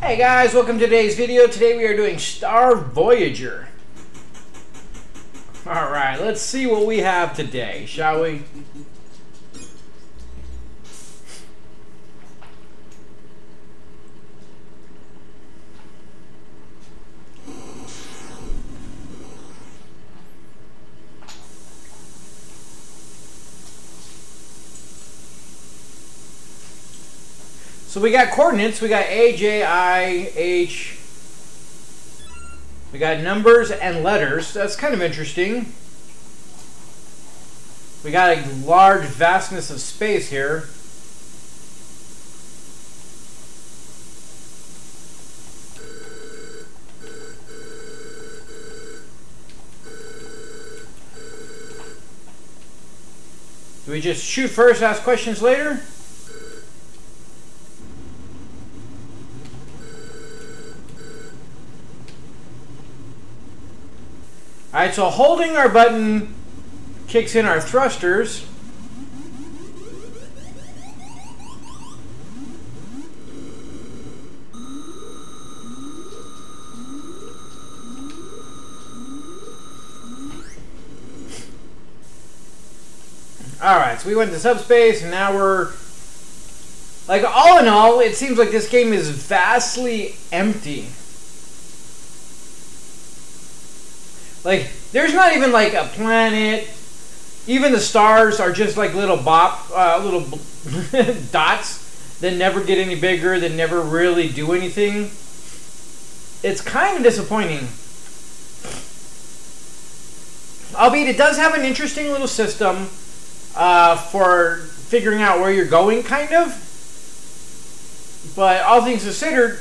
Hey guys, welcome to today's video. Today we are doing Star Voyager. Alright, let's see what we have today, shall we? So we got coordinates. We got A, J, I, H. We got numbers and letters. That's kind of interesting. We got a large vastness of space here. Do we just shoot first, ask questions later? So holding our button kicks in our thrusters. Alright, so we went to subspace and now we're... Like, all in all, it seems like this game is vastly empty. Like, there's not even like a planet. Even the stars are just like little bop, uh, little dots that never get any bigger, that never really do anything. It's kind of disappointing. Albeit it does have an interesting little system uh, for figuring out where you're going, kind of. But all things considered,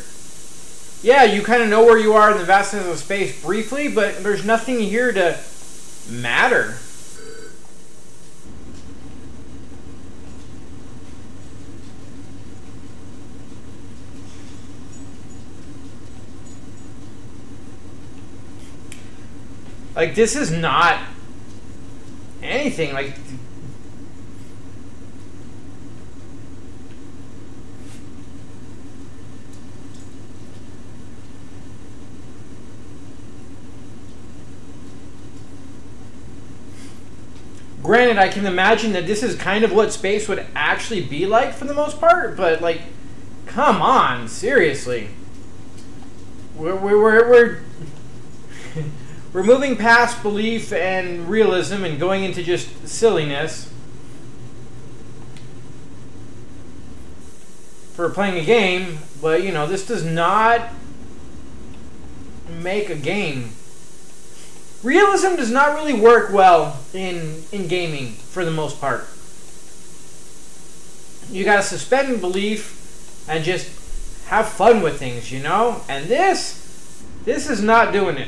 yeah, you kind of know where you are in the vastness of space briefly, but there's nothing here to matter. Like, this is not anything. Like, Granted, I can imagine that this is kind of what space would actually be like for the most part, but like, come on, seriously. We're, we're, we're, we're, we're moving past belief and realism and going into just silliness. For playing a game, but you know, this does not make a game realism does not really work well in in gaming for the most part. You gotta suspend belief and just have fun with things, you know. And this, this is not doing it.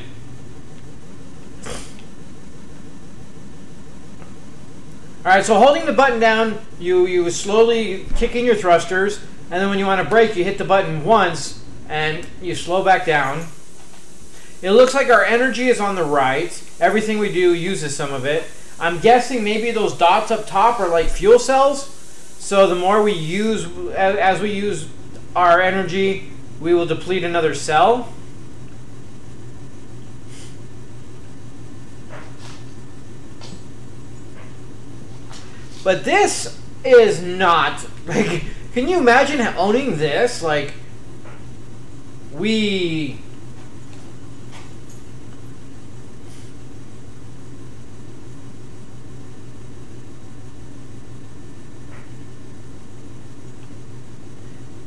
All right, so holding the button down, you you slowly kick in your thrusters, and then when you want to brake, you hit the button once, and you slow back down. It looks like our energy is on the right. Everything we do uses some of it. I'm guessing maybe those dots up top are like fuel cells. So the more we use, as we use our energy, we will deplete another cell. But this is not like. Can you imagine owning this? Like, we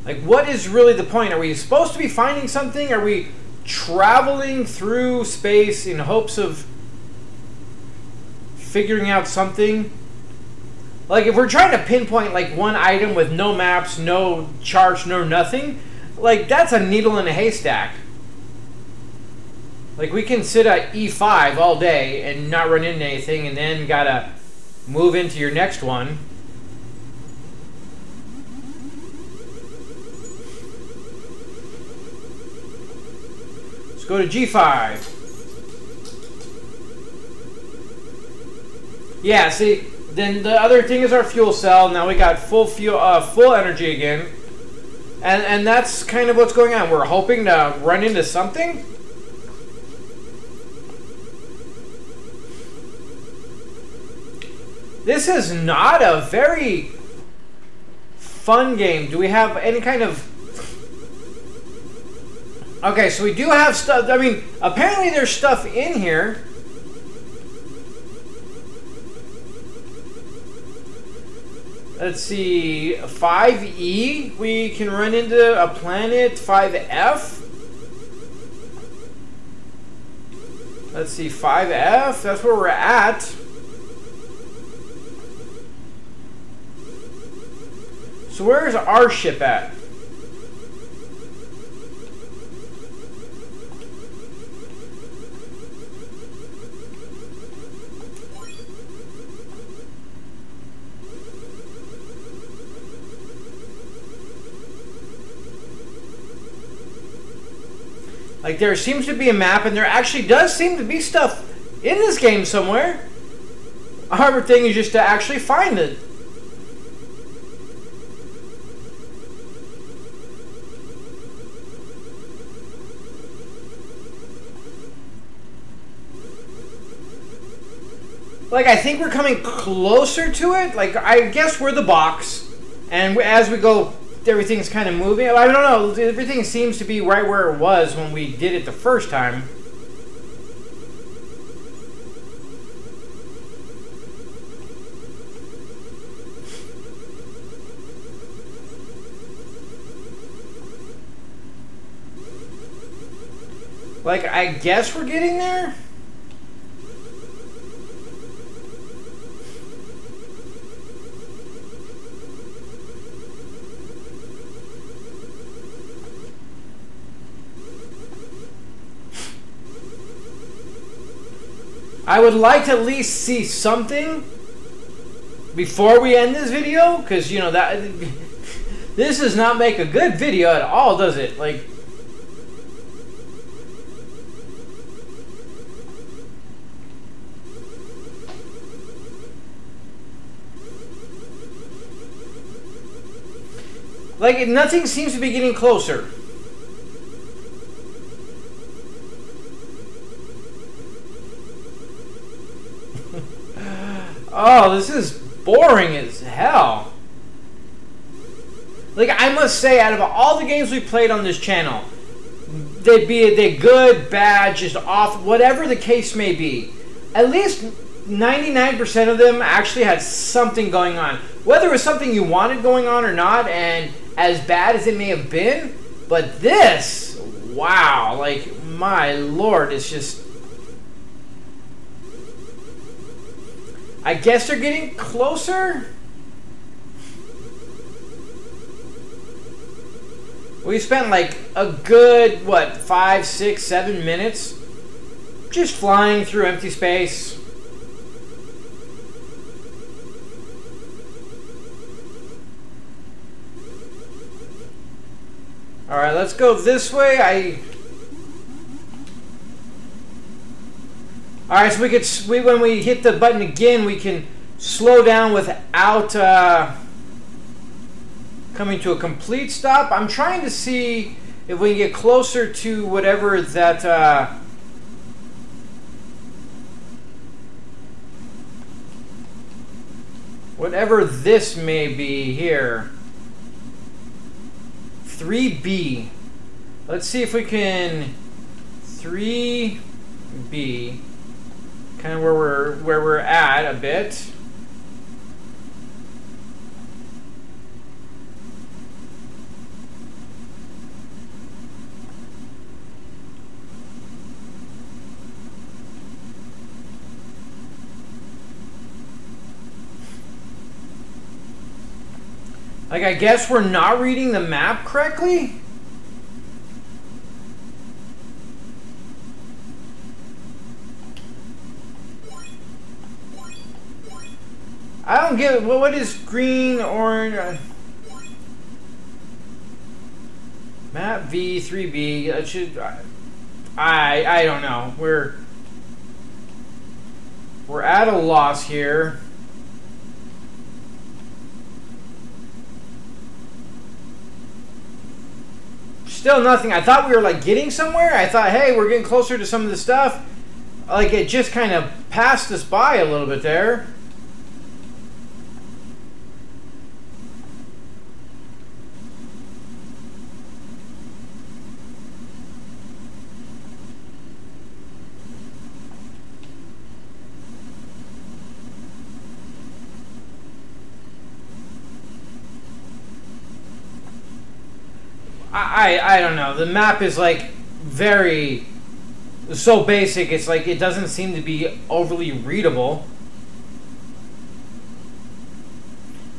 Like, what is really the point? Are we supposed to be finding something? Are we traveling through space in hopes of figuring out something? Like, if we're trying to pinpoint, like, one item with no maps, no charts, no nothing, like, that's a needle in a haystack. Like, we can sit at E5 all day and not run into anything and then gotta move into your next one. Go to G5. Yeah, see, then the other thing is our fuel cell. Now we got full fuel, uh, full energy again. And, and that's kind of what's going on. We're hoping to run into something. This is not a very fun game. Do we have any kind of... Okay, so we do have stuff. I mean, apparently there's stuff in here. Let's see, 5E, we can run into a planet, 5F. Let's see, 5F, that's where we're at. So where's our ship at? Like there seems to be a map and there actually does seem to be stuff in this game somewhere. Our hard thing is just to actually find it. Like I think we're coming closer to it. Like I guess we're the box, and as we go everything's kind of moving. I don't know. Everything seems to be right where it was when we did it the first time. Like, I guess we're getting there? I would like to at least see something before we end this video, because, you know, that this does not make a good video at all, does it? Like, Like, nothing seems to be getting closer. Oh, this is boring as hell. Like, I must say, out of all the games we played on this channel, they'd be they good, bad, just off, whatever the case may be. At least 99% of them actually had something going on. Whether it was something you wanted going on or not, and as bad as it may have been, but this, wow, like, my lord, it's just I guess they're getting closer. We spent like a good, what, five, six, seven minutes just flying through empty space. Alright, let's go this way. I All right, so we could we, when we hit the button again, we can slow down without uh, coming to a complete stop. I'm trying to see if we can get closer to whatever that. Uh, whatever this may be here. 3B. Let's see if we can 3B kind of where we're where we're at a bit. Like, I guess we're not reading the map correctly? I don't get what what is green, orange? Uh, map V three B. That should. I I don't know. We're we're at a loss here. Still nothing. I thought we were like getting somewhere. I thought, hey, we're getting closer to some of the stuff. Like it just kind of passed us by a little bit there. I, I don't know. The map is like very so basic. It's like it doesn't seem to be overly readable.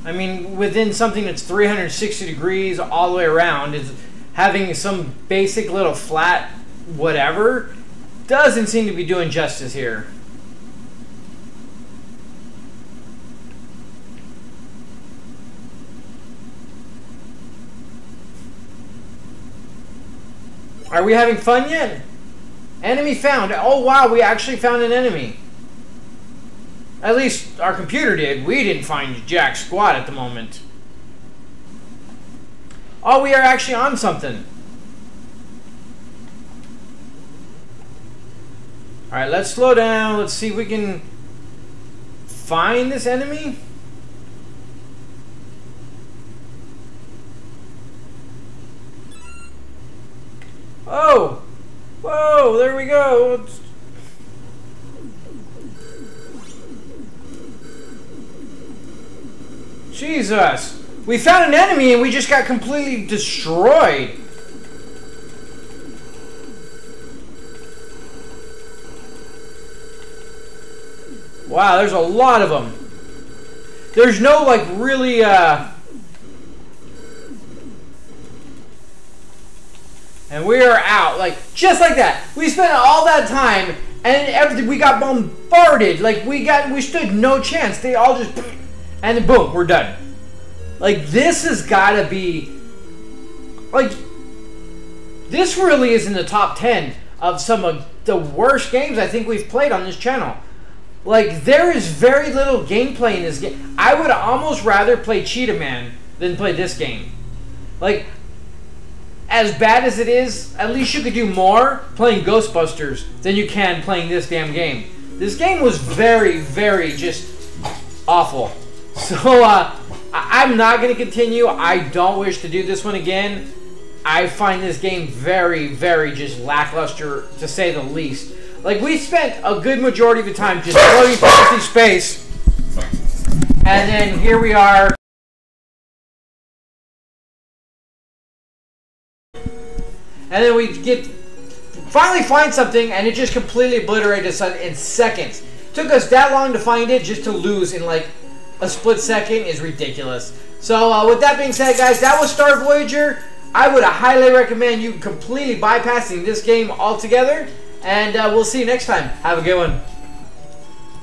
I mean, within something that's 360 degrees all the way around, is having some basic little flat whatever doesn't seem to be doing justice here. Are we having fun yet? Enemy found. Oh, wow, we actually found an enemy. At least our computer did. We didn't find jack squat at the moment. Oh, we are actually on something. Alright, let's slow down. Let's see if we can find this enemy. Oh! There we go. Jesus! We found an enemy and we just got completely destroyed. Wow, there's a lot of them. There's no, like, really, uh... And we are out. Like, just like that. We spent all that time and everything, we got bombarded. Like, we got, we stood no chance. They all just, and boom, we're done. Like, this has got to be, like, this really is in the top 10 of some of the worst games I think we've played on this channel. Like, there is very little gameplay in this game. I would almost rather play Cheetah Man than play this game. Like, as bad as it is, at least you could do more playing Ghostbusters than you can playing this damn game. This game was very, very just awful. So, uh, I I'm not going to continue. I don't wish to do this one again. I find this game very, very just lackluster, to say the least. Like, we spent a good majority of the time just floating through space. And then here we are and then we get finally find something, and it just completely obliterated us in seconds. Took us that long to find it just to lose in like a split second is ridiculous. So uh, with that being said, guys, that was Star Voyager. I would highly recommend you completely bypassing this game altogether. And uh, we'll see you next time. Have a good one.